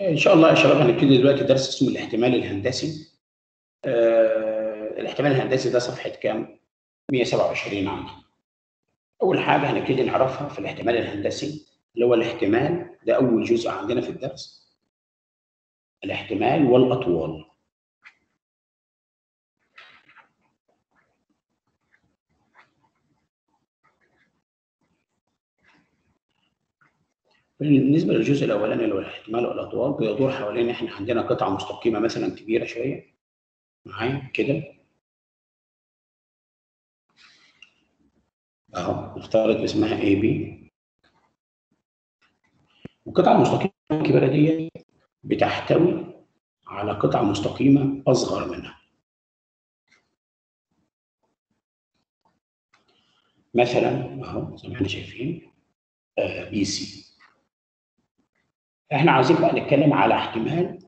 إن شاء الله يا شباب هنبتدي دلوقتي درس اسمه الاحتمال الهندسي. آه الاحتمال الهندسي ده صفحة كام؟ 127 عندي أول حاجة هنبتدي نعرفها في الاحتمال الهندسي اللي هو الاحتمال ده أول جزء عندنا في الدرس. الاحتمال والأطوال. بالنسبة للجزء الأولاني اللي هو الاحتمال والأطوال بيدور حوالين إحنا عندنا قطعة مستقيمة مثلا كبيرة شوية. معايا؟ كده. أهو نفترض اسمها اي بي والقطعة المستقيمة الكبيرة دي بتحتوي على قطعة مستقيمة أصغر منها. مثلا أهو زي ما إحنا شايفين آه B C إحنا عايزين بقى نتكلم على احتمال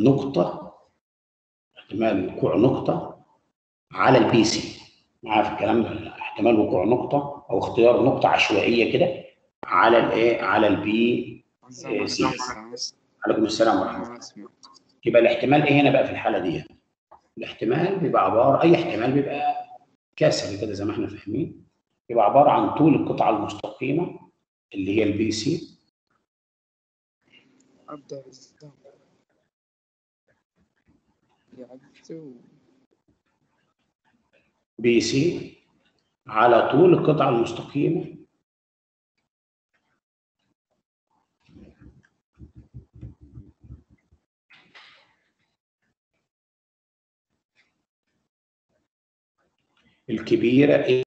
نقطة احتمال وقوع نقطة على ال B C معايا في الكلام؟ احتمال وقوع نقطة أو اختيار نقطة عشوائية كده على الايه على ال B C عليكم السلام ورحمة الله. يبقى الاحتمال إيه هنا بقى في الحالة دي؟ الاحتمال بيبقى عبارة أي احتمال بيبقى كسر كده زي ما إحنا فاهمين. يبقى عبارة عن طول القطعة المستقيمة اللي هي البي سي أبدأ الإسلام يعدوا بي سي على طول القطعة المستقيمة. الكبيرة إيه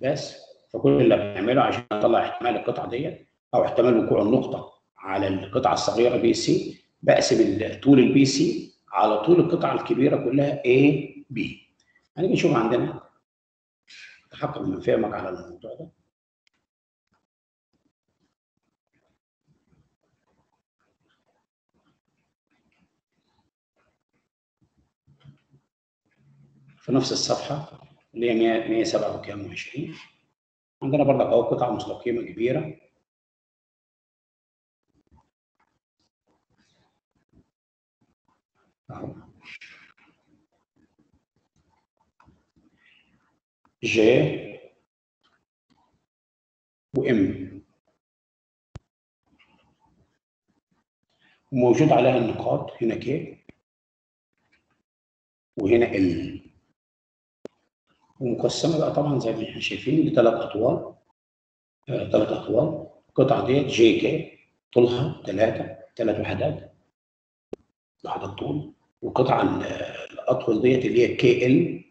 بس. فكل اللي بنعمله عشان نطلع احتمال القطعة ديت أو احتمال وقوع النقطة. على القطعة الصغيرة B C بقسم طول ال B C على طول القطعة الكبيرة كلها A B. هنيجي نشوف عندنا. تحقق من فهمك على الموضوع ده. في نفس الصفحة اللي هي 100 127 عندنا برضك أهو قطعة مستقيمة كبيرة اهو جي وام وموجود عليها النقاط هنا كي وهنا ال ومقسمة بقى طبعا زي ما إحنا شايفين لثلاث أطوال آه، ثلاث أطوال. القطعه ديت J K طولها ثلاثة ثلاث وحدات وحدات طول. والقطعه ال- الاطول ديت اللي هي K L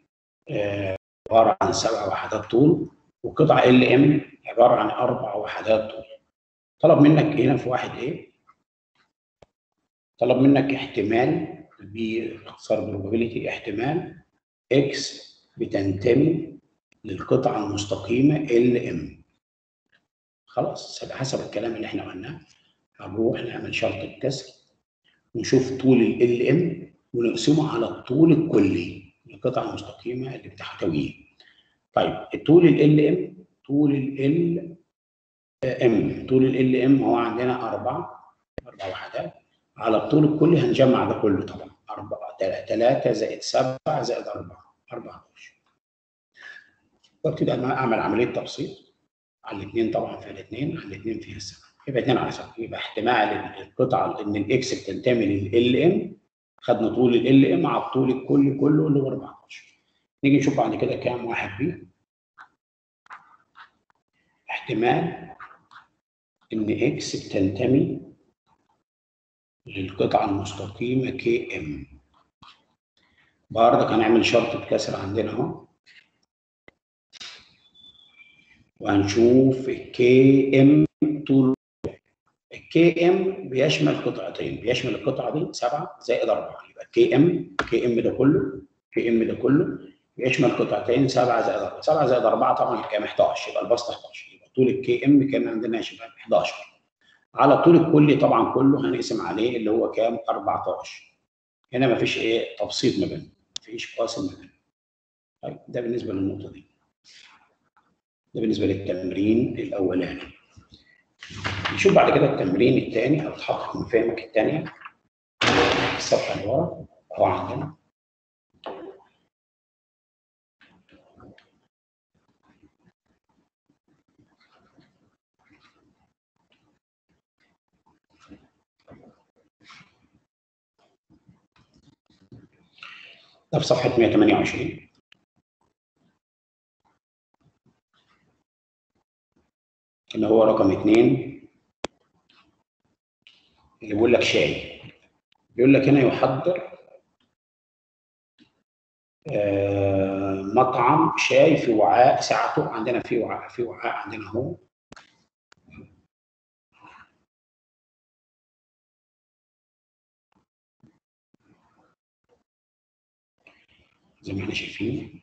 عبارة عن سبع وحدات طول والقطعه L M عبارة عن أربع وحدات طول. طلب منك هنا في واحد إيه؟ طلب منك احتمال باختصار probability احتمال X بتنتمي للقطعة المستقيمة L M. خلاص حسب الكلام اللي إحنا قلناه. هنروح نعمل شرط الكسر ونشوف طول L M ونقسمه على الطول الكلي للقطعه المستقيمة اللي بتحتويه. طيب الطول L M طول L M طول L M هو عندنا أربعة أربع وحدات. على الطول الكلي هنجمع ده كله طبعا. أربعة ثلاثة زائد سبعة زائد أربعة. 14 وابتدي أعمل عملية تبسيط. على الاثنين طبعا في الاثنين على الاثنين فيها السبعة. يبقى 2 على 7 يبقى احتمال القطعة إن ال X بتنتمي ل L M خدنا طول L M على الطول الكلي كله اللي هو 14 نيجي نشوف بعد كده كام واحد B احتمال إن X بتنتمي للقطعة المستقيمة K M برضك هنعمل شرطة كسر عندنا أهو. وهنشوف ال K M طول ال K M بيشمل قطعتين بيشمل القطعة دي 7 زائد 4 يبقى K M K M ده كله K M ده كله بيشمل قطعتين 7 زائد 4 7 زائد 4 طبعا كام 11 يبقى البسط 11 يبقى طول الكي ام كام عندنا يا شباب 11 على الطول الكلي طبعا كله هنقسم عليه اللي هو كام؟ 14 هنا ما فيش إيه؟ تبسيط ما بينهم ما فيش قاسم ما بينهم. طيب ده بالنسبة للنقطة دي. ده بالنسبة للتمرين الأولاني. نشوف بعد كده التمرين الثاني أو تحقق مفاهيمك الثانية الصفحة اللي ورا اهو عندنا ده في صفحة 128 اللي هو رقم اثنين اللي بيقول لك شاي. بيقول لك هنا يحضر آه، مطعم شاي في وعاء سعته عندنا في وعاء في وعاء عندنا اهو زي ما إحنا شايفين.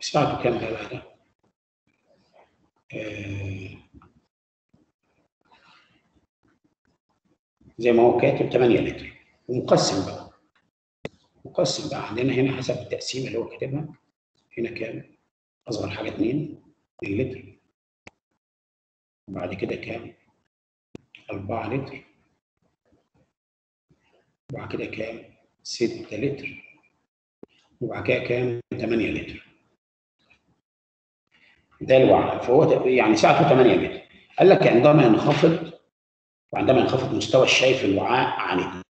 ساعته بقى ده؟ آه، زي ما هو كاتب 8 لتر ومقسم بقى مقسم بقى عندنا هنا حسب التقسيم اللي هو كاتبها هنا كام؟ أصغر حاجة 2 2 لتر وبعد كده كام؟ 4 لتر وبعد كده كام؟ 6 لتر وبعد كده كام؟ 8 لتر ده الوعاء فهو يعني سعته 8 لتر قال لك عندما ينخفض وعندما ينخفض مستوى الشاي في الوعاء عن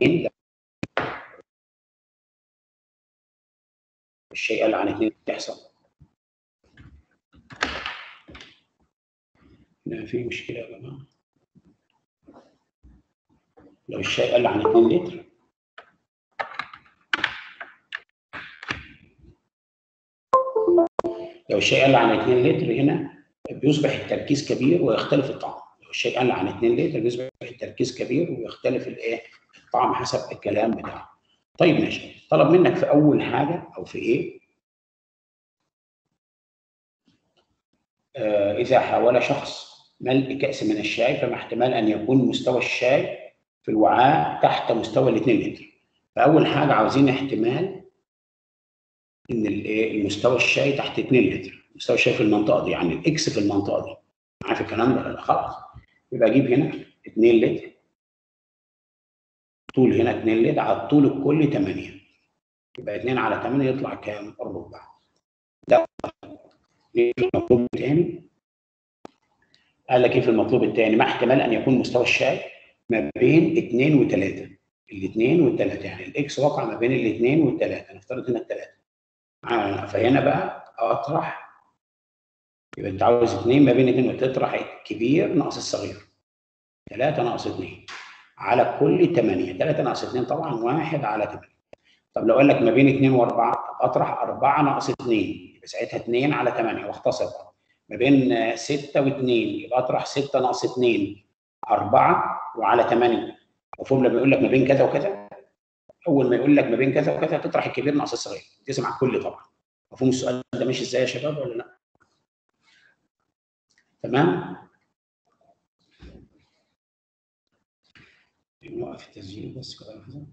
2 الشاي قل عن 2 تحصل لا في مشكلة يا جماعة. لو الشاي قل عن 2 لتر لو الشاي قل عن 2 لتر هنا بيصبح التركيز كبير ويختلف الطعم. لو الشاي قل عن 2 لتر بيصبح التركيز كبير ويختلف الايه؟ الطعم حسب الكلام بتاعه. طيب ماشي. طلب منك في أول حاجة أو في إيه؟ آه إذا حاول شخص ملء كأس من الشاي فما احتمال أن يكون مستوى الشاي في الوعاء تحت مستوى ال 2 لتر. فأول حاجة عاوزين احتمال إن المستوى الشاي تحت 2 لتر. مستوى الشاي في المنطقة دي يعني الاكس في المنطقة دي. عارف الكلام ده لأ؟ خلاص. يبقى أجيب هنا 2 لتر. طول هنا 2 لتر على الطول الكلي 8 يبقى 2 على 8 يطلع كام؟ الربع ده المطلوب الثاني قال لك إيه في المطلوب الثاني؟ ما احتمال أن يكون مستوى الشاي ما بين 2 و3 الاثنين والثلاثه يعني الاكس واقع ما بين الاثنين والثلاثه نفترض هنا الثلاثه فهنا بقى أطرح. يبقى أنت عاوز اثنين ما بين اثنين وتطرح الكبير ناقص الصغير. ثلاثة ناقص اثنين على كل ثمانية ثلاثة ناقص اثنين طبعا واحد على ثمانية طب لو قال لك ما بين اثنين وأربعة أطرح أربعة ناقص اثنين يبقى ساعتها اثنين على ثمانية واختصر. ما بين آه، ستة واثنين يبقى أطرح ستة ناقص اثنين أربعة وعلى ثمانية مفهوم لما يقول لك ما بين كذا وكذا؟ أول ما يقول لك ما بين كذا وكذا تطرح الكبير ناقص الصغير. تسمع كل طبعا. مفهوم السؤال ده ماشي إزاي يا شباب ولا لا؟ تمام؟ نوقف التسجيل بس كده. لحظه